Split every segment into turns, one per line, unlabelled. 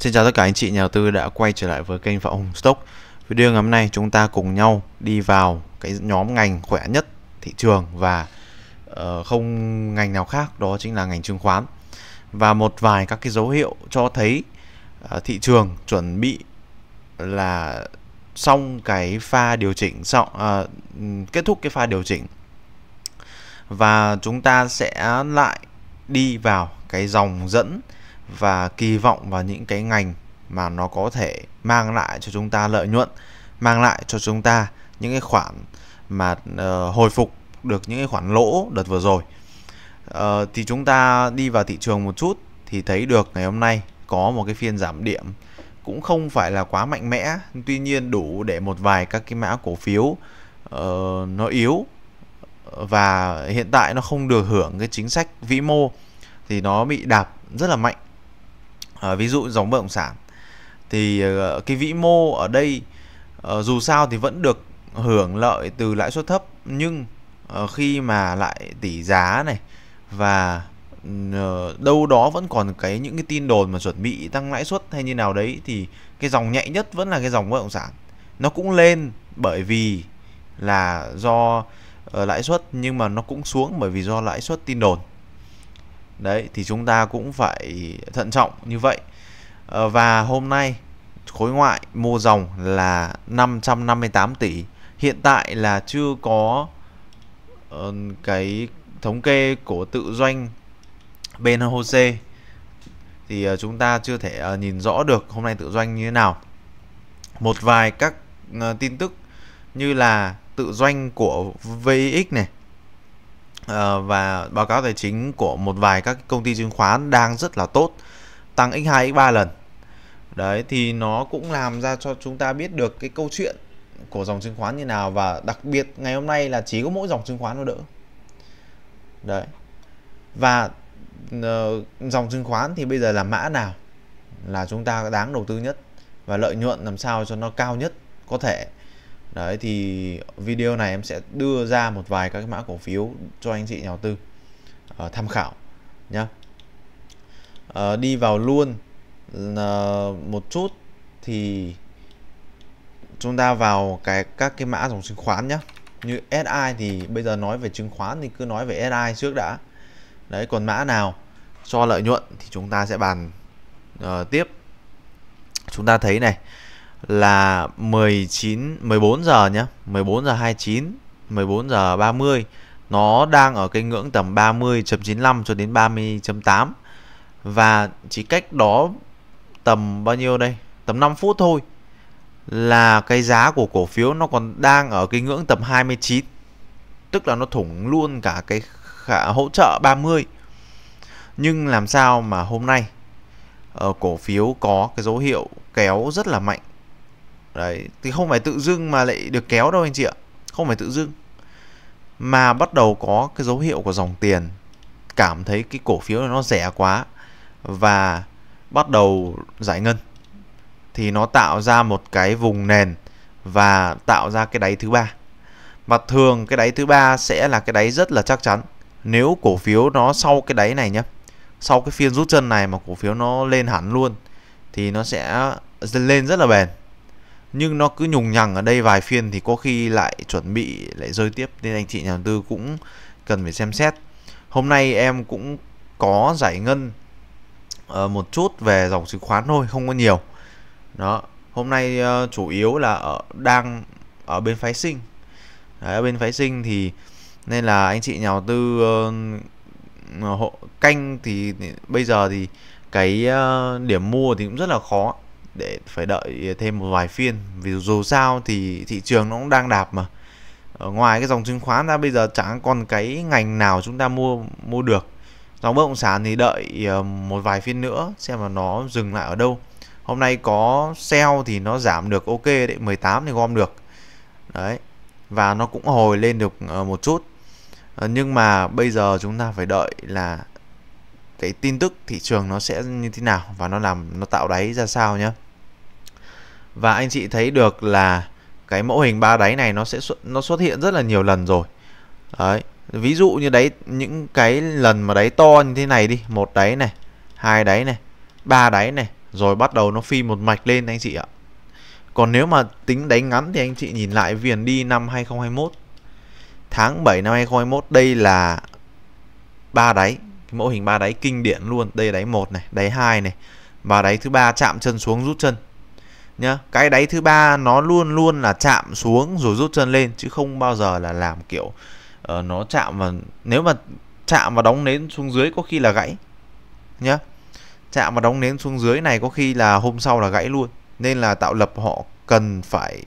Xin chào tất cả anh chị nhà đầu tư đã quay trở lại với kênh Phạm Hùng Stock. Video ngày hôm nay chúng ta cùng nhau đi vào cái nhóm ngành khỏe nhất thị trường và uh, không ngành nào khác đó chính là ngành chứng khoán. Và một vài các cái dấu hiệu cho thấy uh, thị trường chuẩn bị là xong cái pha điều chỉnh xong uh, ờ, kết thúc cái pha điều chỉnh và chúng ta sẽ lại đi vào cái dòng dẫn và kỳ vọng vào những cái ngành mà nó có thể mang lại cho chúng ta lợi nhuận mang lại cho chúng ta những cái khoản mà uh, hồi phục được những cái khoản lỗ đợt vừa rồi. Uh, thì chúng ta đi vào thị trường một chút thì thấy được ngày hôm nay có một cái phiên giảm điểm cũng không phải là quá mạnh mẽ tuy nhiên đủ để một vài các cái mã cổ phiếu uh, nó yếu và hiện tại nó không được hưởng cái chính sách vĩ mô thì nó bị đạp rất là mạnh à, ví dụ giống bất động sản thì uh, cái vĩ mô ở đây uh, dù sao thì vẫn được hưởng lợi từ lãi suất thấp nhưng uh, khi mà lại tỷ giá này và uh, đâu đó vẫn còn cái những cái tin đồn mà chuẩn bị tăng lãi suất hay như nào đấy thì cái dòng nhạy nhất vẫn là cái dòng bất động sản. Nó cũng lên bởi vì là do uh, lãi suất nhưng mà nó cũng xuống bởi vì do lãi suất tin đồn đấy, thì chúng ta cũng phải thận trọng như vậy. Ờ, và hôm nay khối ngoại mua dòng là 558 tỷ. Hiện tại là chưa có ờ, cái thống kê của tự doanh bên Jose. Thì ờ, chúng ta chưa thể nhìn rõ được hôm nay tự doanh như thế nào. Một vài các tin tức như là tự doanh của VX này Ờ, và báo cáo tài chính của một vài các công ty chứng khoán đang rất là tốt tăng x2 x3 lần. Đấy thì nó cũng làm ra cho chúng ta biết được cái câu chuyện của dòng chứng khoán như nào và đặc biệt ngày hôm nay là chỉ có mỗi dòng chứng khoán nó đỡ. Đấy. Và uh, dòng chứng khoán thì bây giờ là mã nào là chúng ta đáng đầu tư nhất và lợi nhuận làm sao cho nó cao nhất có thể? Đấy thì video này em sẽ đưa ra một vài các cái mã cổ phiếu cho anh chị nhà đầu tư uh, tham khảo nhá. Uh, đi vào luôn uh, một chút thì chúng ta vào cái các cái mã dòng chứng khoán nhé như SI thì bây giờ nói về chứng khoán thì cứ nói về SI trước đã. Đấy còn mã nào cho lợi nhuận thì chúng ta sẽ bàn uh, tiếp. Chúng ta thấy này là 19 14 giờ nhá, 14 giờ 29 14 giờ 30 nó đang ở cái ngưỡng tầm 30.95 cho đến 30.8 và chỉ cách đó tầm bao nhiêu đây? Tầm 5 phút thôi. Là cái giá của cổ phiếu nó còn đang ở cái ngưỡng tầm 29 tức là nó thủng luôn cả cái khả hỗ trợ 30 nhưng làm sao mà hôm nay ở cổ phiếu có cái dấu hiệu kéo rất là mạnh đấy, thì không phải tự dưng mà lại được kéo đâu anh chị ạ. Không phải tự dưng. Mà bắt đầu có cái dấu hiệu của dòng tiền. Cảm thấy cái cổ phiếu này nó rẻ quá và bắt đầu giải ngân. Thì nó tạo ra một cái vùng nền và tạo ra cái đáy thứ ba. Và thường cái đáy thứ ba sẽ là cái đáy rất là chắc chắn. Nếu cổ phiếu nó sau cái đáy này nhé sau cái phiên rút chân này mà cổ phiếu nó lên hẳn luôn, thì nó sẽ lên rất là bền nhưng nó cứ nhùng nhằng ở đây vài phiên thì có khi lại chuẩn bị lại rơi tiếp. Nên anh chị nhà đầu tư cũng cần phải xem xét. Hôm nay em cũng có giải ngân uh, một chút về dòng chứng khoán thôi không có nhiều. Đó hôm nay uh, chủ yếu là ở đang ở bên phái sinh. Đấy, ở bên phái sinh thì nên là anh chị nhà đầu tư uh, hộ canh thì bây giờ thì cái uh, điểm mua thì cũng rất là khó để phải đợi thêm một vài phiên. Vì dù sao thì thị trường nó cũng đang đạp mà. Ở ngoài cái dòng chứng khoán ra bây giờ chẳng còn cái ngành nào chúng ta mua mua được. Dòng bất động sản thì đợi ờ, một vài phiên nữa, xem mà nó dừng lại ở đâu. Hôm nay có sell thì nó giảm được ok đấy 18 thì gom được. Đấy, và nó cũng hồi lên được ờ, một chút. Ờ, nhưng mà bây giờ chúng ta phải đợi là cái tin tức thị trường nó sẽ như thế nào và nó làm, nó tạo đáy ra sao nhé và anh chị thấy được là cái mẫu hình ba đáy này nó sẽ xuất, nó xuất hiện rất là nhiều lần rồi. Đấy ví dụ như đấy những cái lần mà đáy to như thế này đi một đáy này hai đáy này ba đáy này rồi bắt đầu nó phi một mạch lên anh chị ạ. Còn nếu mà tính đánh ngắn thì anh chị nhìn lại viền đi năm 2021 tháng 7 năm 2021 đây là ba đáy cái mẫu hình ba đáy kinh điển luôn. Đây là đáy một này đáy hai này và đáy thứ ba chạm chân xuống rút chân nhá cái đáy thứ ba nó luôn luôn là chạm xuống rồi rút chân lên chứ không bao giờ là làm kiểu uh, nó chạm và nếu mà chạm và đóng nến xuống dưới có khi là gãy. Nhá chạm và đóng nến xuống dưới này có khi là hôm sau là gãy luôn. Nên là tạo lập họ cần phải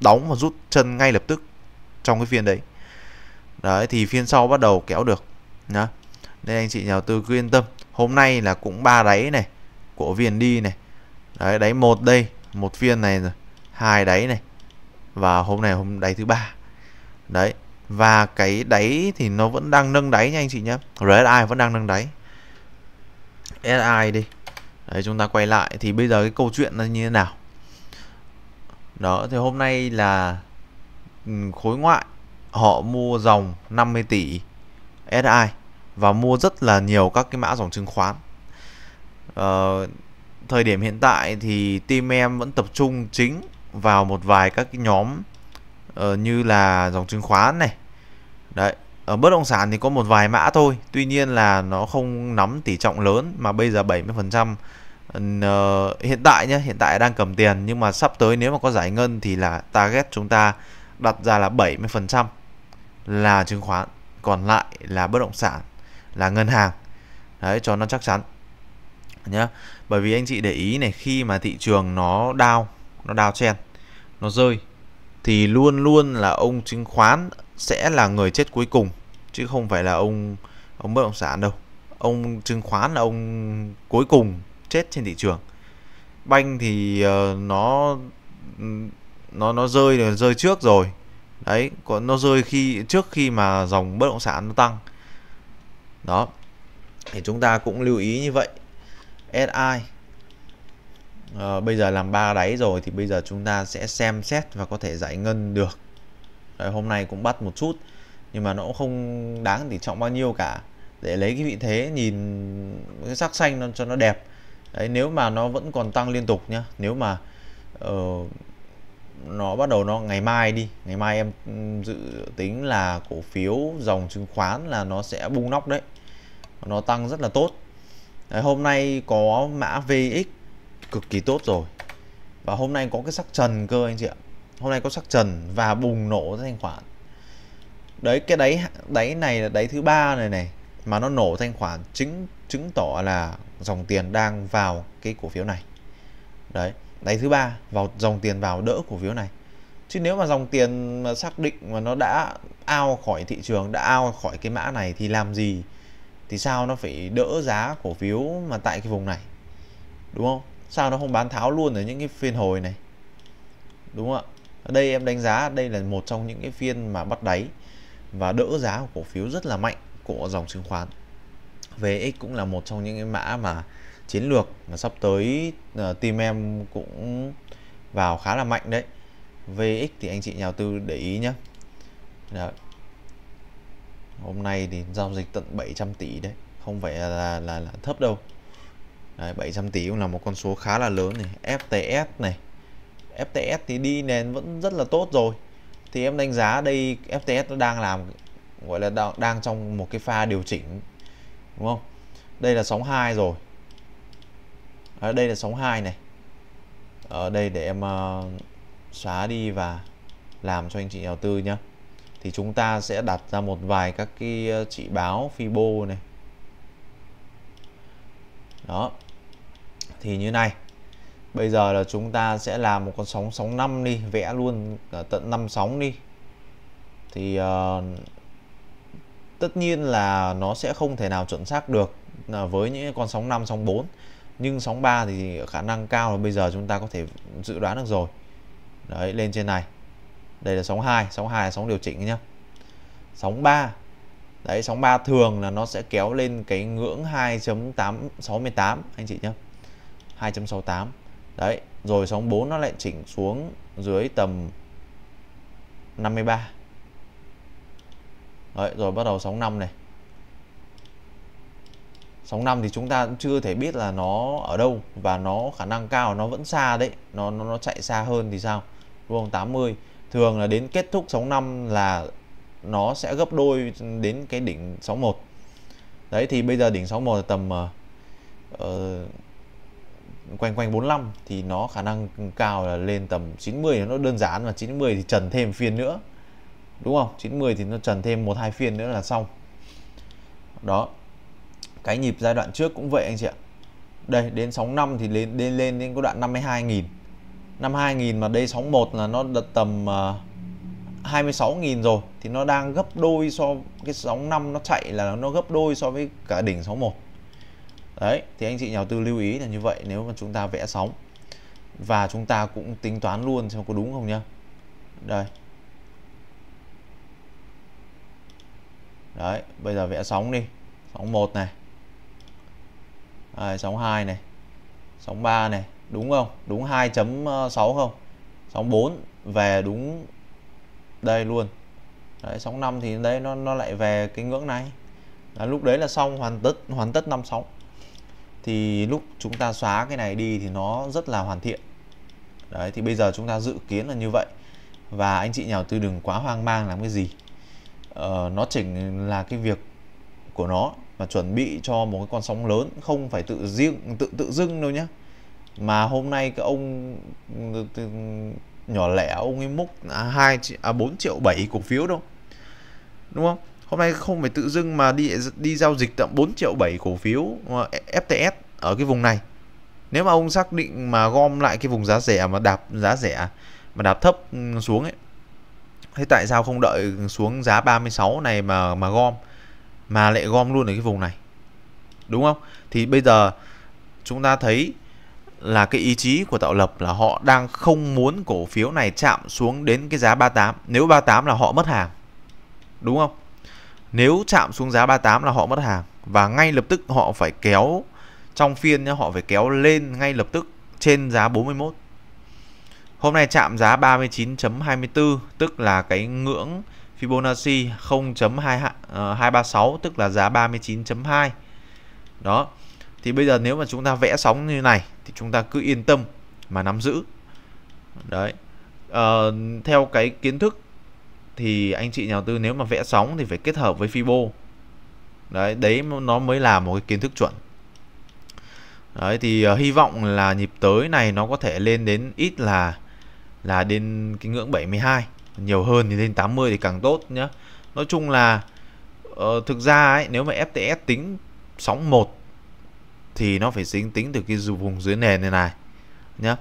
đóng và rút chân ngay lập tức trong cái phiên đấy. Đấy thì phiên sau bắt đầu kéo được. Nhá nên anh chị nhà đầu tư cứ yên tâm. Hôm nay là cũng ba đáy này của viên đi này. Đấy đáy một đây một phiên này rồi hai đáy này và hôm này hôm đáy thứ ba. Đấy và cái đáy thì nó vẫn đang nâng đáy nha anh chị nhé RSI vẫn đang nâng đáy. SI đi. Đấy chúng ta quay lại. Thì bây giờ cái câu chuyện là như thế nào? Đó thì hôm nay là ừ, khối ngoại họ mua dòng 50 tỷ SI và mua rất là nhiều các cái mã dòng chứng khoán. Uh, thời điểm hiện tại thì team em vẫn tập trung chính vào một vài các cái nhóm uh, như là dòng chứng khoán này. Đấy ở bất động sản thì có một vài mã thôi tuy nhiên là nó không nắm tỷ trọng lớn mà bây giờ 70 phần trăm. Uh, hiện tại nhé hiện tại đang cầm tiền nhưng mà sắp tới nếu mà có giải ngân thì là target chúng ta đặt ra là 70 phần trăm là chứng khoán còn lại là bất động sản là ngân hàng. Đấy cho nó chắc chắn nhá. Bởi vì anh chị để ý này khi mà thị trường nó đau nó đau chen nó rơi thì luôn luôn là ông chứng khoán sẽ là người chết cuối cùng chứ không phải là ông ông bất động sản đâu. Ông chứng khoán là ông cuối cùng chết trên thị trường. Banh thì uh, nó nó nó rơi rồi rơi trước rồi. Đấy còn nó rơi khi trước khi mà dòng bất động sản nó tăng. Đó. Thì chúng ta cũng lưu ý như vậy. SI à, ờ, bây giờ làm ba đáy rồi thì bây giờ chúng ta sẽ xem xét và có thể giải ngân được. Đấy, hôm nay cũng bắt một chút nhưng mà nó cũng không đáng tỷ trọng bao nhiêu cả. Để lấy cái vị thế nhìn cái sắc xanh nó cho nó đẹp. Đấy nếu mà nó vẫn còn tăng liên tục nhá nếu mà uh, nó bắt đầu nó ngày mai đi ngày mai em dự tính là cổ phiếu dòng chứng khoán là nó sẽ bung nóc đấy. Nó tăng rất là tốt đấy, hôm nay có mã VX cực kỳ tốt rồi. Và hôm nay có cái sắc trần cơ anh chị ạ. Hôm nay có sắc trần và bùng nổ ra thanh khoản. Đấy cái đáy đáy này là đáy thứ ba này này mà nó nổ thanh khoản chứng chứng tỏ là dòng tiền đang vào cái cổ phiếu này. Đấy đáy thứ ba vào dòng tiền vào đỡ cổ phiếu này. Chứ nếu mà dòng tiền mà xác định mà nó đã ao khỏi thị trường đã ao khỏi cái mã này thì làm gì thì sao nó phải đỡ giá cổ phiếu mà tại cái vùng này? Đúng không? Sao nó không bán tháo luôn ở những cái phiên hồi này? Đúng không ạ? Ở đây em đánh giá đây là một trong những cái phiên mà bắt đáy và đỡ giá của cổ phiếu rất là mạnh của dòng chứng khoán. VX cũng là một trong những cái mã mà chiến lược mà sắp tới uh, team em cũng vào khá là mạnh đấy. VX thì anh chị nhà đầu tư để ý nhé Đó hôm nay thì giao dịch tận 700 tỷ đấy không phải là là, là, là thấp đâu. Đấy, 700 tỷ cũng là một con số khá là lớn này. FTS này. FTS thì đi nền vẫn rất là tốt rồi. Thì em đánh giá đây FTS nó đang làm gọi là đang, đang trong một cái pha điều chỉnh đúng không? Đây là sóng 2 rồi. Ở đây là sóng 2 này. Ở đây để em uh, xóa đi và làm cho anh chị đầu tư nhé thì chúng ta sẽ đặt ra một vài các cái ờ, chỉ báo Fibo này. Đó. Thì như này. Bây giờ là chúng ta sẽ làm một con sóng sóng 5 đi vẽ luôn cả tận 5 sóng đi. Thì uh, tất nhiên là nó sẽ không thể nào chuẩn xác được ờ, với những con sóng 5 sóng 4 nhưng sóng 3 thì khả năng cao là bây giờ chúng ta có thể dự đoán được rồi. Đấy lên trên này đây là sóng 2 sóng 2 là sóng điều chỉnh nhá. Sóng 3 đấy sóng 3 thường là nó sẽ kéo lên cái ngưỡng 2.868 anh chị nhá. 2.68 đấy rồi sóng 4 nó lại chỉnh xuống dưới tầm 53 đấy rồi bắt đầu sóng 5 này. Sóng 5 thì chúng ta cũng chưa thể biết là nó ở đâu và nó khả năng cao nó vẫn xa đấy. Nó nó, nó chạy xa hơn thì sao? Đúng không? 80 thường là đến kết thúc 65 là nó sẽ gấp đôi đến cái đỉnh 61 đấy thì bây giờ đỉnh 61 là tầm uh, quanh quanh 45 thì nó khả năng cao là lên tầm 90 nó đơn giản mà 90 thì trần thêm phiên nữa đúng không? 90 thì nó trần thêm một hai phiên nữa là xong. Đó cái nhịp giai đoạn trước cũng vậy anh chị ạ. Đây đến 65 thì lên lên lên đến cái đoạn 52.000 năm 2000 mà đây sóng 1 là nó đặt tầm à, uh, 26.000 rồi thì nó đang gấp đôi so cái sóng 5 nó chạy là nó gấp đôi so với cả đỉnh sóng 1 đấy thì anh chị nhà đầu tư lưu ý là như vậy nếu mà chúng ta vẽ sóng. Và chúng ta cũng tính toán luôn xem có đúng không nhá. Đây. Đấy bây giờ vẽ sóng đi. Sóng 1 này. Đây, sóng 2 này. Sóng 3 này đúng không? Đúng 2.6 không? Sóng 4 về đúng đây luôn. Đấy sóng 5 thì đấy nó nó lại về cái ngưỡng này. Đấy, lúc đấy là xong hoàn tất hoàn tất năm sóng. Thì lúc chúng ta xóa cái này đi thì nó rất là hoàn thiện. Đấy thì bây giờ chúng ta dự kiến là như vậy. Và anh chị nhà đầu tư đừng quá hoang mang làm cái gì. Ờ, nó chỉnh là cái việc của nó và chuẩn bị cho một cái con sóng lớn không phải tự riêng tự tự dưng đâu nhé mà hôm nay cái ông ừ, nhỏ lẻ ông ấy múc à, hai à, 4 triệu 7 cổ phiếu đâu đúng không? Hôm nay không phải tự dưng mà đi đi giao dịch tận 4 triệu 7 cổ phiếu ờ, FTS ở cái vùng này. Nếu mà ông xác định mà gom lại cái vùng giá rẻ mà đạp giá rẻ mà đạp thấp ừ, xuống ấy thế tại sao không đợi xuống giá 36 này mà mà gom mà lại gom luôn ở cái vùng này? Đúng không? Thì bây giờ chúng ta thấy là cái ý chí của tạo lập là họ đang không muốn cổ phiếu này chạm xuống đến cái giá 38 nếu 38 là họ mất hàng, đúng không? Nếu chạm xuống giá 38 là họ mất hàng. Và ngay lập tức họ phải kéo, trong phiên nhá, họ phải kéo lên ngay lập tức trên giá 41 hôm nay chạm giá 39.24 tức là cái ngưỡng Fibonacci 0.236 ờ, tức là giá 39.2 đó thì bây giờ nếu mà chúng ta vẽ sóng như này thì chúng ta cứ yên tâm mà nắm giữ. Đấy. Ờ, theo cái kiến thức thì anh chị nhà đầu tư nếu mà vẽ sóng thì phải kết hợp với Fibo. Đấy đấy nó mới là một cái kiến thức chuẩn. Đấy thì uh, hy vọng là nhịp tới này nó có thể lên đến ít là là đến cái ngưỡng 72 nhiều hơn thì lên 80 thì càng tốt nhá. Nói chung là uh, thực ra ấy nếu mà FTS tính sóng 1 thì nó phải tính tính từ cái vùng dưới nền này này nhá.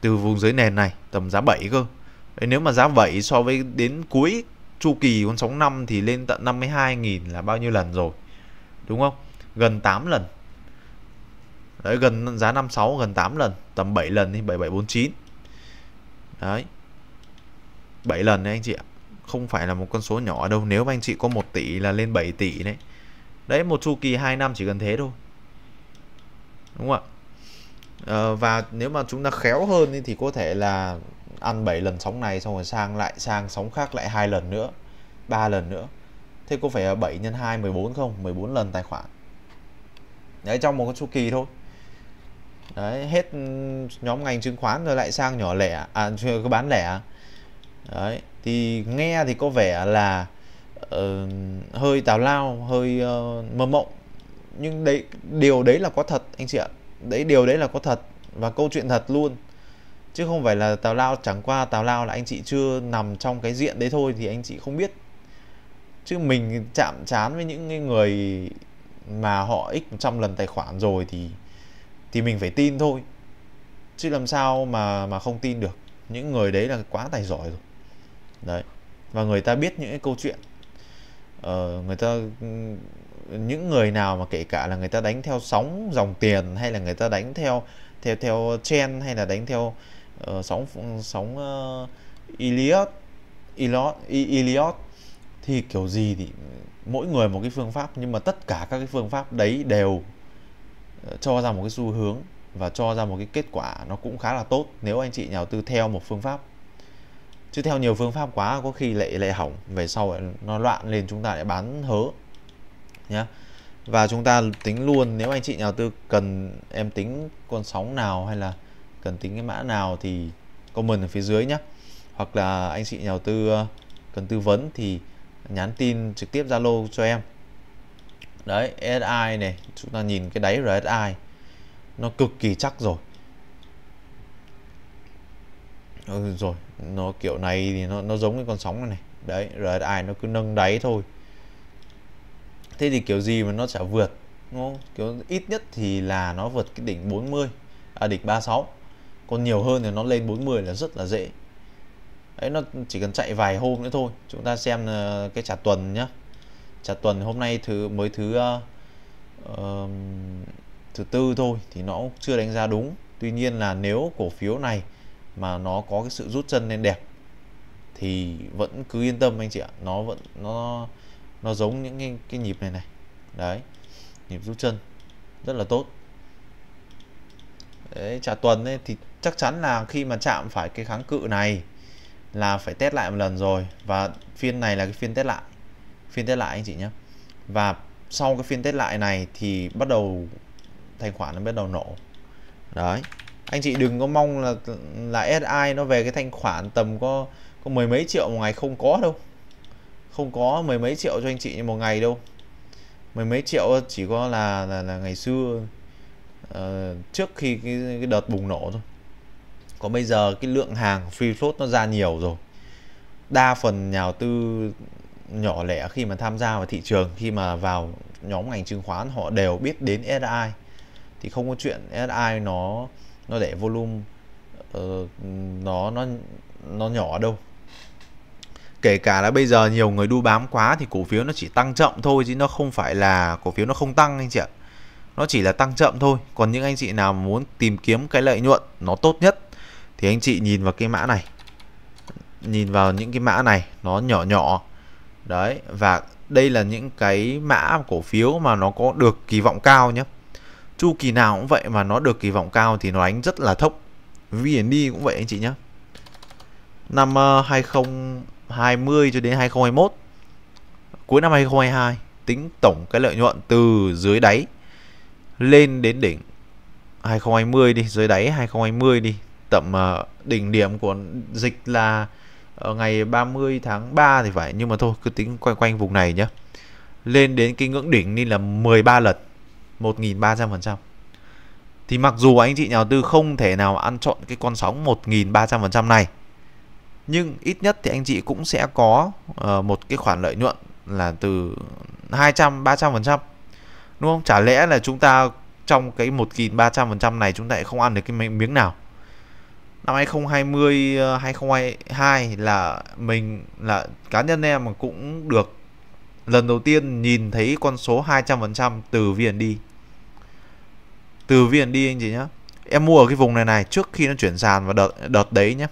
Từ vùng dưới nền này tầm giá 7 cơ. Đấy, nếu mà giá 7 so với đến cuối chu kỳ con sóng 5 thì lên tận 52.000 là bao nhiêu lần rồi đúng không? Gần 8 lần. Đấy gần giá 56 gần 8 lần tầm 7 lần thì 7749 đấy. 7 lần đấy anh chị ạ không phải là một con số nhỏ đâu. Nếu mà anh chị có 1 tỷ là lên 7 tỷ đấy. Đấy một chu kỳ 2 năm chỉ cần thế thôi đúng không ạ? À, và nếu mà chúng ta khéo hơn thì có thể là ăn 7 lần sóng này xong rồi sang lại sang sóng khác lại hai lần nữa ba lần nữa. Thế có phải 7 nhân 2 14 không? 14 lần tài khoản. Đấy trong một cái chu kỳ thôi. Đấy hết ừ, nhóm ngành chứng khoán rồi lại sang nhỏ lẻ à chưa có bán lẻ. Đấy thì nghe thì có vẻ là uh, hơi tào lao hơi uh, mơ mộng nhưng đấy điều đấy là có thật anh chị ạ. Đấy điều đấy là có thật và câu chuyện thật luôn. Chứ không phải là tào lao chẳng qua tào lao là anh chị chưa nằm trong cái diện đấy thôi thì anh chị không biết. Chứ mình chạm chán với những người mà họ x trăm lần tài khoản rồi thì thì mình phải tin thôi. Chứ làm sao mà mà không tin được. Những người đấy là quá tài giỏi rồi. Đấy. Và người ta biết những cái câu chuyện. Ờ, người ta những người nào mà kể cả là người ta đánh theo sóng dòng tiền hay là người ta đánh theo theo theo trend hay là đánh theo uh, sóng sóng ờ, uh, Elliot Elliot thì kiểu gì thì mỗi người một cái phương pháp nhưng mà tất cả các cái phương pháp đấy đều ờ, cho ra một cái xu hướng và cho ra một cái kết quả nó cũng khá là tốt nếu anh chị nhà đầu tư theo một phương pháp. Chứ theo nhiều phương pháp quá có khi lại lại hỏng về sau nó loạn lên chúng ta lại bán hớ nhé và chúng ta tính luôn nếu anh chị nhà đầu tư cần em tính con sóng nào hay là cần tính cái mã nào thì comment ở phía dưới nhé hoặc là anh chị nhà đầu tư ờ, cần tư vấn thì nhắn tin trực tiếp Zalo cho em. Đấy SI này chúng ta nhìn cái đáy RSI nó cực kỳ chắc rồi. Ừ, rồi nó kiểu này thì nó nó giống cái con sóng này, này. Đấy RSI nó cứ nâng đáy thôi thế thì kiểu gì mà nó sẽ vượt đúng không? kiểu ít nhất thì là nó vượt cái đỉnh 40 à đỉnh 36 còn nhiều hơn thì nó lên 40 là rất là dễ. Đấy nó chỉ cần chạy vài hôm nữa thôi. Chúng ta xem ờ, cái trả tuần nhá. Trả tuần hôm nay thứ mới thứ uh, thứ tư thôi thì nó chưa đánh giá đúng. Tuy nhiên là nếu cổ phiếu này mà nó có cái sự rút chân lên đẹp thì vẫn cứ yên tâm anh chị ạ. Nó vẫn nó nó giống những cái, cái nhịp này này. Đấy nhịp rút chân rất là tốt. Đấy trả tuần ấy thì chắc chắn là khi mà chạm phải cái kháng cự này là phải test lại một lần rồi. Và phiên này là cái phiên test lại. Phiên test lại anh chị nhé và sau cái phiên test lại này thì bắt đầu thanh khoản nó bắt đầu nổ. Đấy anh chị đừng có mong là là SI nó về cái thanh khoản tầm có có mười mấy triệu một ngày không có đâu không có mười mấy triệu cho anh chị một ngày đâu. Mười mấy triệu chỉ có là là, là ngày xưa. Uh, trước khi cái, cái đợt bùng nổ thôi. Còn bây giờ cái lượng hàng free float nó ra nhiều rồi. Đa phần nhà đầu tư nhỏ lẻ khi mà tham gia vào thị trường khi mà vào nhóm ngành chứng khoán họ đều biết đến SI thì không có chuyện SI nó nó để volume uh, nó nó nó nhỏ đâu kể cả là bây giờ nhiều người đu bám quá thì cổ phiếu nó chỉ tăng chậm thôi chứ nó không phải là, cổ phiếu nó không tăng anh chị ạ. Nó chỉ là tăng chậm thôi. Còn những anh chị nào muốn tìm kiếm cái lợi nhuận nó tốt nhất thì anh chị nhìn vào cái mã này. Nhìn vào những cái mã này, nó nhỏ nhỏ. Đấy, và đây là những cái mã cổ phiếu mà nó có được kỳ vọng cao nhé chu kỳ nào cũng vậy mà nó được kỳ vọng cao thì nó đánh rất là thấp. VND cũng vậy anh chị nhé năm ờ, 20 20 cho đến 2021 cuối năm 2022 tính tổng cái lợi nhuận từ dưới đáy lên đến đỉnh 2020 đi, dưới đáy 2020 đi. Tầm ờ, đỉnh điểm của dịch là ở ngày 30 tháng 3 thì phải, nhưng mà thôi, cứ tính quanh quanh vùng này nhé lên đến cái ngưỡng đỉnh nên là 13 lần 1.300% thì mặc dù anh chị nhà đầu tư không thể nào ăn trọn cái con sóng 1.300% này nhưng ít nhất thì anh chị cũng sẽ có uh, một cái khoản lợi nhuận là từ 200 300% đúng không? Chả lẽ là chúng ta trong cái 1.300% này chúng ta lại không ăn được cái miếng nào? Năm 2020 2022 ờ, là mình là cá nhân em mà cũng được lần đầu tiên nhìn thấy con số 200% từ VND từ VND anh chị nhé em mua ở cái vùng này này trước khi nó chuyển sàn và đợt đợt đấy nhé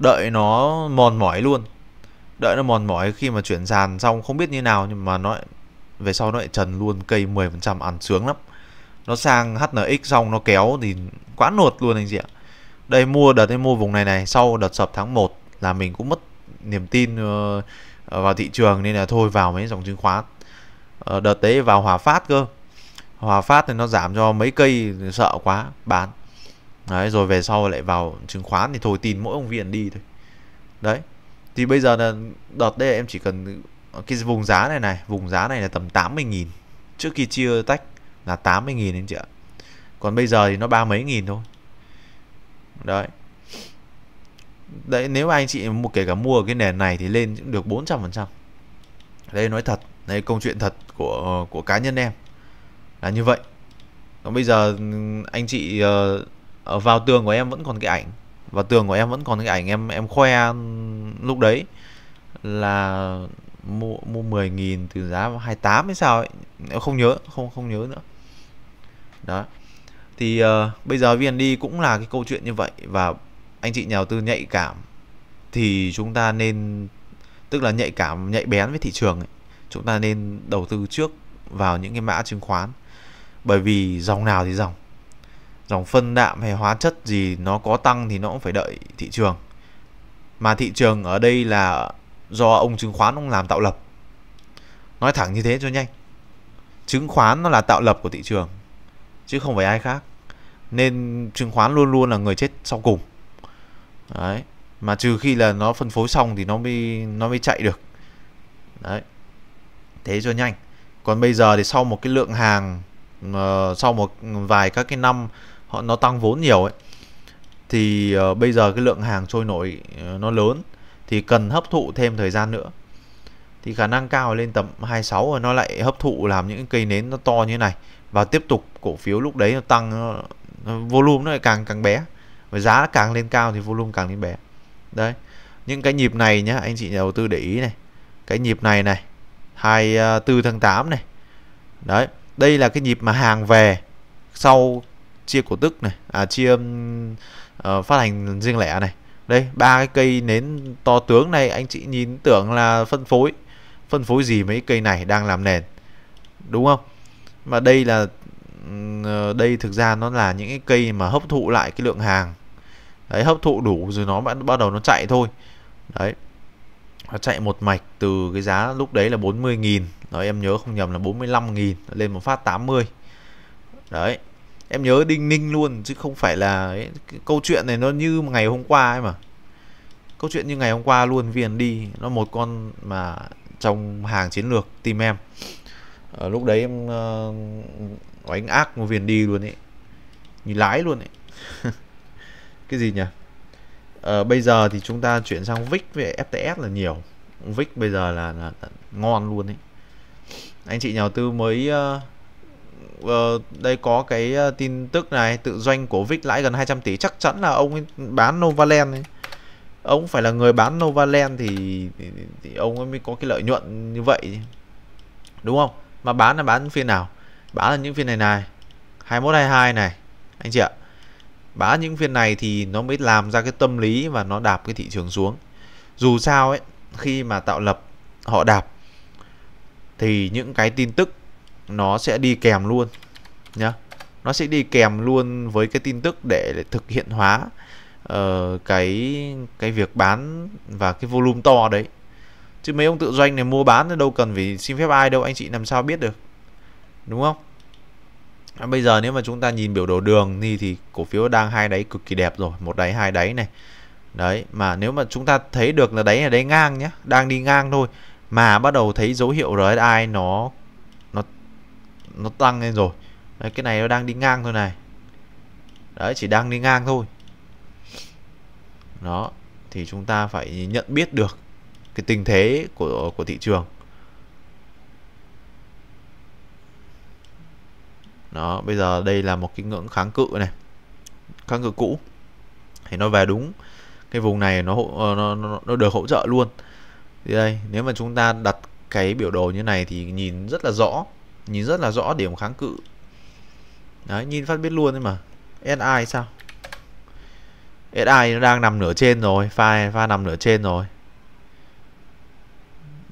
đợi nó mòn mỏi luôn. Đợi nó mòn mỏi khi mà chuyển sàn xong không biết như nào nhưng mà nó về sau nó lại trần luôn, cây 10% ăn sướng lắm. Nó sang HNX xong nó kéo thì quá nột luôn anh chị ạ. Đây, mua đợt ấy mua vùng này này, sau đợt sập tháng 1 là mình cũng mất niềm tin ờ, vào thị trường nên là thôi vào mấy dòng chứng khoán. Ờ, đợt đấy vào hòa phát cơ. Hòa phát thì nó giảm cho mấy cây sợ quá, bán đấy rồi về sau lại vào chứng khoán thì thôi tin mỗi ông viện đi thôi. Đấy thì bây giờ là đợt đây em chỉ cần cái vùng giá này này vùng giá này là tầm 80.000 trước khi chia tách là 80.000 anh chị ạ. Còn bây giờ thì nó ba mấy nghìn thôi. Đấy. Đấy nếu anh chị một kể cả mua cái nền này thì lên cũng được 400 phần trăm. Đây nói thật đây câu chuyện thật của của cá nhân em là như vậy. Còn bây giờ anh chị uh, ở vào tường của em vẫn còn cái ảnh. Vào tường của em vẫn còn cái ảnh. Em em khoe lúc đấy là mua mua 10.000 từ giá 28 hay sao ấy. Không nhớ không không nhớ nữa. Đó. Thì uh, bây giờ VND cũng là cái câu chuyện như vậy và anh chị nhà đầu tư nhạy cảm thì chúng ta nên tức là nhạy cảm nhạy bén với thị trường ấy. chúng ta nên đầu tư trước vào những cái mã chứng khoán. Bởi vì dòng nào thì dòng dòng phân đạm hay hóa chất gì nó có tăng thì nó cũng phải đợi thị trường. Mà thị trường ở đây là do ông chứng khoán ông làm tạo lập. Nói thẳng như thế cho nhanh. Chứng khoán nó là tạo lập của thị trường chứ không phải ai khác. Nên chứng khoán luôn luôn là người chết sau cùng. Đấy mà trừ khi là nó phân phối xong thì nó mới nó mới chạy được. Đấy thế cho nhanh. Còn bây giờ thì sau một cái lượng hàng uh, sau một vài các cái năm họ nó tăng vốn nhiều ấy. Thì uh, bây giờ cái lượng hàng trôi nổi uh, nó lớn thì cần hấp thụ thêm thời gian nữa. Thì khả năng cao lên tầm 26 rồi nó lại hấp thụ làm những cây nến nó to như thế này. Và tiếp tục cổ phiếu lúc đấy nó tăng nó, nó, volume nó lại càng càng bé. Và giá càng lên cao thì volume càng lên bé. Đấy. Những cái nhịp này nhá anh chị nhà đầu tư để ý này. Cái nhịp này này 24 ờ, tháng 8 này. Đấy. Đây là cái nhịp mà hàng về sau chia cổ tức này à chia uh, phát hành riêng lẻ này. Đây ba cái cây nến to tướng này anh chị nhìn tưởng là phân phối. Phân phối gì mấy cây này đang làm nền đúng không? Mà đây là ờ, đây thực ra nó là những cái cây mà hấp thụ lại cái lượng hàng. Đấy hấp thụ đủ rồi nó bắt bắt đầu nó chạy thôi. Đấy nó chạy một mạch từ cái giá lúc đấy là 40.000 đó em nhớ không nhầm là 45.000 lên một phát 80 đấy em nhớ đinh ninh luôn chứ không phải là ấy, câu chuyện này nó như ngày hôm qua ấy mà. Câu chuyện như ngày hôm qua luôn viền đi nó một con mà trong hàng chiến lược team em. Ở lúc đấy em ờ, uh, đánh ác một viền đi luôn ấy. Như lái luôn ấy. Cái gì nhỉ? À, bây giờ thì chúng ta chuyển sang vick về FTS là nhiều. Vick bây giờ là, là, là ngon luôn ấy. Anh chị nhà đầu tư mới uh, uh, đây có cái uh, tin tức này tự doanh của Vic lãi gần 200 tỷ. Chắc chắn là ông ấy bán Novaland ấy. ông phải là người bán Novaland thì, thì, thì ông ấy mới có cái lợi nhuận như vậy. Đúng không? Mà bán là bán phiên nào? Bán là những phiên này này. 21 22 này. Anh chị ạ. Bán những phiên này thì nó mới làm ra cái tâm lý và nó đạp cái thị trường xuống. Dù sao ấy khi mà tạo lập họ đạp thì những cái tin tức nó sẽ đi kèm luôn nhá. Nó sẽ đi kèm luôn với cái tin tức để thực hiện hóa uh, cái cái việc bán và cái volume to đấy. Chứ mấy ông tự doanh này mua bán đâu cần phải xin phép ai đâu anh chị làm sao biết được đúng không? À, bây giờ nếu mà chúng ta nhìn biểu đồ đường thì thì cổ phiếu đang hai đáy cực kỳ đẹp rồi một đáy hai đáy này. Đấy mà nếu mà chúng ta thấy được là đáy là đáy ngang nhé đang đi ngang thôi. Mà bắt đầu thấy dấu hiệu RSI nó nó tăng lên rồi. Đấy, cái này nó đang đi ngang thôi này. Đấy chỉ đang đi ngang thôi. Đó thì chúng ta phải nhận biết được cái tình thế của của thị trường. Đó bây giờ đây là một cái ngưỡng kháng cự này. Kháng cự cũ. Thì nó về đúng cái vùng này nó ờ, nó nó, nó được hỗ trợ luôn. Thì đây nếu mà chúng ta đặt cái biểu đồ như này thì nhìn rất là rõ nhìn rất là rõ điểm kháng cự. Đấy nhìn phát biết luôn đấy mà. SI sao? SI nó đang nằm nửa trên rồi pha pha nằm nửa trên rồi.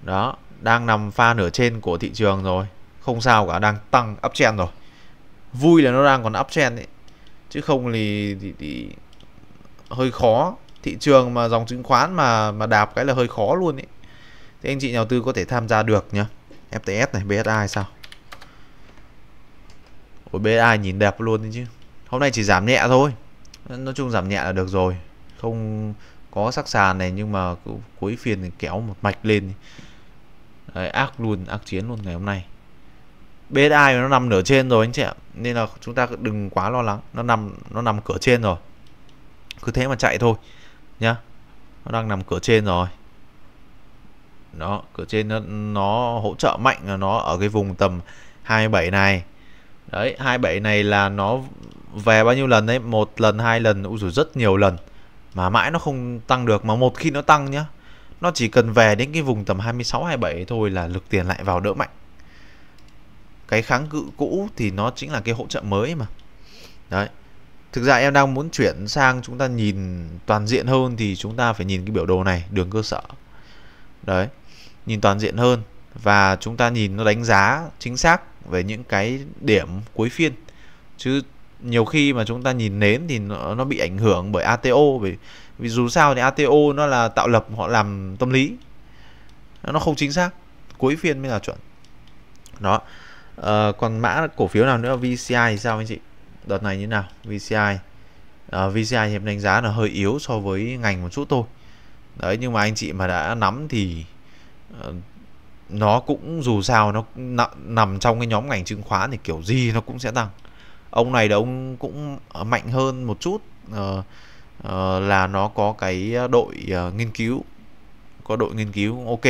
Đó đang nằm pha nửa trên của thị trường rồi. Không sao cả đang tăng uptrend rồi. Vui là nó đang còn uptrend ấy. Chứ không thì, thì, thì hơi khó. Thị trường mà dòng chứng khoán mà mà đạp cái là hơi khó luôn ấy. Thì anh chị nhà đầu tư có thể tham gia được nhá? FTS này BSI sao? Ủa BSI nhìn đẹp luôn đấy chứ. Hôm nay chỉ giảm nhẹ thôi. Nói chung giảm nhẹ là được rồi. Không có sắc sàn này nhưng mà cuối phiên thì kéo một mạch lên. Đấy, ác luôn ác chiến luôn ngày hôm nay. BSI nó nằm nửa trên rồi anh chị ạ. Nên là chúng ta đừng quá lo lắng. Nó nằm nó nằm cửa trên rồi. Cứ thế mà chạy thôi nhá. Nó đang nằm cửa trên rồi. Đó cửa trên nó, nó hỗ trợ mạnh là nó ở cái vùng tầm 27 này đấy 27 này là nó về bao nhiêu lần đấy? Một lần, hai lần, ui rồi rất nhiều lần. Mà mãi nó không tăng được, mà một khi nó tăng nhá, nó chỉ cần về đến cái vùng tầm 26 27 thôi là lực tiền lại vào đỡ mạnh. Cái kháng cự cũ thì nó chính là cái hỗ trợ mới mà. Đấy. Thực ra em đang muốn chuyển sang chúng ta nhìn toàn diện hơn thì chúng ta phải nhìn cái biểu đồ này, đường cơ sở. Đấy. Nhìn toàn diện hơn và chúng ta nhìn nó đánh giá chính xác về những cái điểm cuối phiên. Chứ nhiều khi mà chúng ta nhìn nến thì nó, nó bị ảnh hưởng bởi ATO vì vì dù sao thì ATO nó là tạo lập họ làm tâm lý. Nó không chính xác. Cuối phiên mới là chuẩn. Đó. À, còn mã cổ phiếu nào nữa? VCI thì sao anh chị? Đợt này như nào? VCI à, ờ, VCI thì em đánh giá là hơi yếu so với ngành một chút thôi. Đấy nhưng mà anh chị mà đã nắm thì uh, nó cũng dù sao nó nằm trong cái nhóm ngành chứng khoán thì kiểu gì nó cũng sẽ tăng. Ông này là ông cũng ờ, mạnh hơn một chút uh, uh, là nó có cái đội uh, nghiên cứu có đội nghiên cứu ok.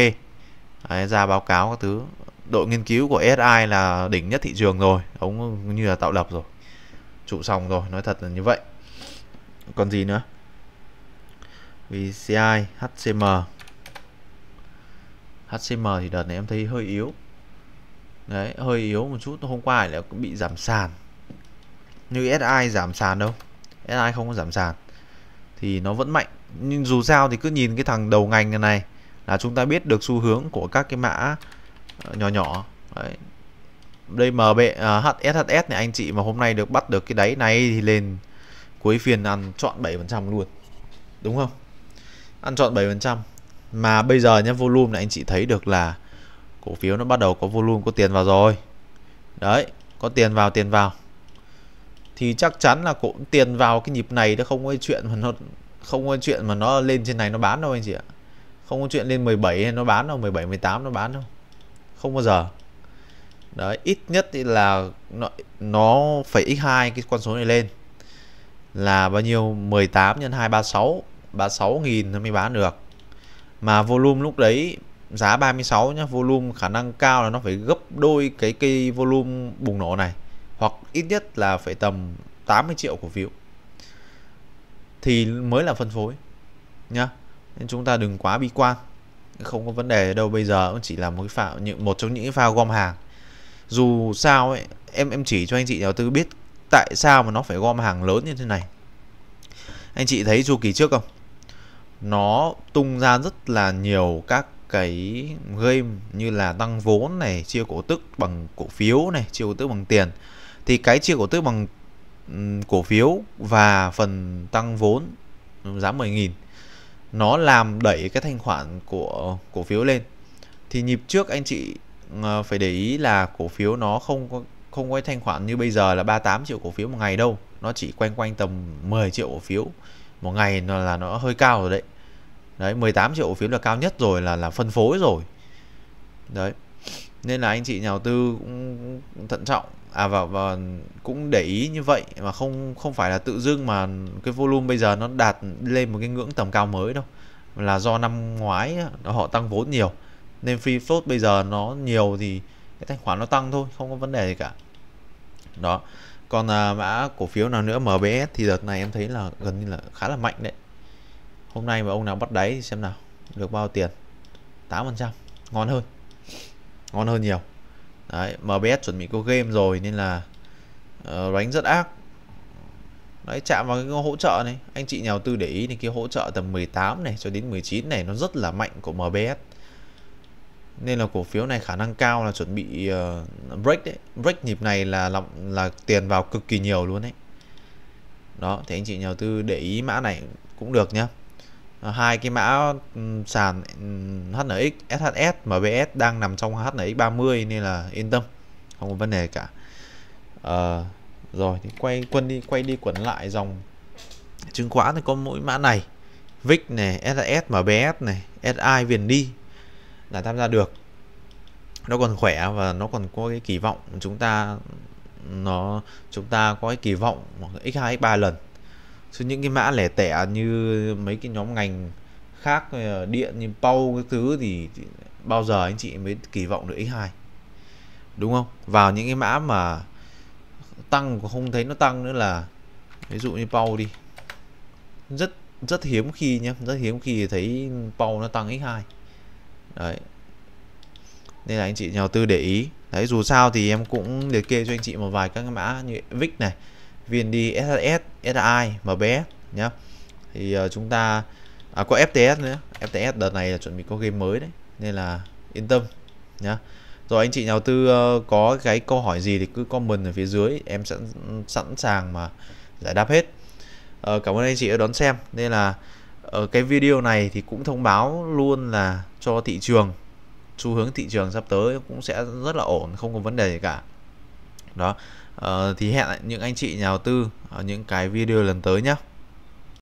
Đấy, ra báo cáo các thứ. Đội nghiên cứu của SI là đỉnh nhất thị trường rồi ông như là tạo lập rồi. Trụ xong rồi nói thật là như vậy. Còn gì nữa? VCI HCM HCM thì đợt này em thấy hơi yếu. Đấy hơi yếu một chút hôm qua lại cũng bị giảm sàn. Như SI giảm sàn đâu? SI không có giảm sàn. Thì nó vẫn mạnh. Nhưng dù sao thì cứ nhìn cái thằng đầu ngành này là chúng ta biết được xu hướng của các cái mã ờ, nhỏ nhỏ. Đấy. Đây MB uh, à, HSHS này anh chị mà hôm nay được bắt được cái đáy này thì lên cuối phiên ăn chọn 7% luôn. Đúng không? Ăn chọn 7% mà bây giờ nhé volume này anh chị thấy được là cổ phiếu nó bắt đầu có volume có tiền vào rồi. Đấy có tiền vào tiền vào. Thì chắc chắn là cũng tiền vào cái nhịp này nó không có chuyện mà nó không có chuyện mà nó lên trên này nó bán đâu anh chị ạ. Không có chuyện lên 17 nó bán đâu 17 18 nó bán đâu. Không bao giờ. Đấy ít nhất thì là nó, nó phải x2 cái con số này lên. Là bao nhiêu? 18 nhân 236 36 nghìn nó mới bán được mà volume lúc đấy, giá 36 nhá, volume khả năng cao là nó phải gấp đôi cái cây volume bùng nổ này, hoặc ít nhất là phải tầm 80 triệu cổ phiếu. Thì mới là phân phối, nhá. Nên chúng ta đừng quá bi quan, không có vấn đề đâu. Bây giờ cũng chỉ là một cái pha một trong những cái pha gom hàng. Dù sao ấy, em em chỉ cho anh chị đầu tư biết tại sao mà nó phải gom hàng lớn như thế này. Anh chị thấy chu kỳ trước không? Nó tung ra rất là nhiều các cái game như là tăng vốn này, chia cổ tức bằng cổ phiếu này, chia cổ tức bằng tiền. Thì cái chia cổ tức bằng cổ phiếu và phần tăng vốn giá 10.000 nó làm đẩy cái thanh khoản của cổ phiếu lên. Thì nhịp trước anh chị ờ, phải để ý là cổ phiếu nó không có không có thanh khoản như bây giờ là 38 triệu cổ phiếu một ngày đâu. Nó chỉ quanh quanh tầm 10 triệu cổ phiếu một ngày nó là nó hơi cao rồi đấy. Đấy 18 triệu cổ phiếu là cao nhất rồi là là phân phối rồi. Đấy. Nên là anh chị nhà đầu tư cũng thận trọng. À và, và cũng để ý như vậy mà không không phải là tự dưng mà cái volume bây giờ nó đạt lên một cái ngưỡng tầm cao mới đâu. Là do năm ngoái họ tăng vốn nhiều. Nên free float bây giờ nó nhiều thì cái thanh khoản nó tăng thôi không có vấn đề gì cả. Đó còn uh, mã cổ phiếu nào nữa? MBS thì đợt này em thấy là gần như là khá là mạnh đấy. Hôm nay mà ông nào bắt đáy thì xem nào được bao tiền? 8% ngon hơn. Ngon hơn nhiều. Đấy MBS chuẩn bị có game rồi nên là uh, đánh rất ác. Đấy chạm vào cái hỗ trợ này. Anh chị nhà đầu tư để ý thì cái hỗ trợ tầm 18 này cho đến 19 này nó rất là mạnh của MBS nên là cổ phiếu này khả năng cao là chuẩn bị uh, break đấy. Break nhịp này là là, là tiền vào cực kỳ nhiều luôn đấy. Đó thì anh chị nhà đầu tư để ý mã này cũng được nhá. Ờ, hai cái mã ừ, sàn ừ, HNX, SHS, MBS đang nằm trong HNX 30 nên là yên tâm không có vấn đề cả. À, rồi thì quay quân đi quay đi quẩn lại dòng chứng khoán thì có mỗi mã này. VIX này, SHS, MBS này, SI, Viền đi là tham gia được. Nó còn khỏe và nó còn có cái kỳ vọng chúng ta nó chúng ta có cái kỳ vọng x2 x3 lần. Chứ những cái mã lẻ tẻ như mấy cái nhóm ngành khác điện như pau cái thứ thì, bao giờ anh chị mới kỳ vọng được x2 đúng không? Vào những cái mã mà tăng không thấy nó tăng nữa là ví dụ như pau đi. Rất rất hiếm khi nhé rất hiếm khi thấy pau nó tăng x2 đấy nên là anh chị nhà đầu tư để ý đấy dù sao thì em cũng liệt kê cho anh chị một vài các cái mã như VIX này VND, SHS, SI, MBS nhá. Thì uh, chúng ta à, có FTS nữa. FTS đợt này là chuẩn bị có game mới đấy nên là yên tâm nhá. Rồi anh chị nhà đầu tư uh, có cái câu hỏi gì thì cứ comment ở phía dưới em sẵn sẵn sàng mà giải đáp hết. Uh, cảm ơn anh chị đã đón xem. Nên là ở cái video này thì cũng thông báo luôn là cho thị trường xu hướng thị trường sắp tới cũng sẽ rất là ổn không có vấn đề gì cả. Đó uh, thì hẹn những anh chị nhà đầu tư ở những cái video lần tới nhé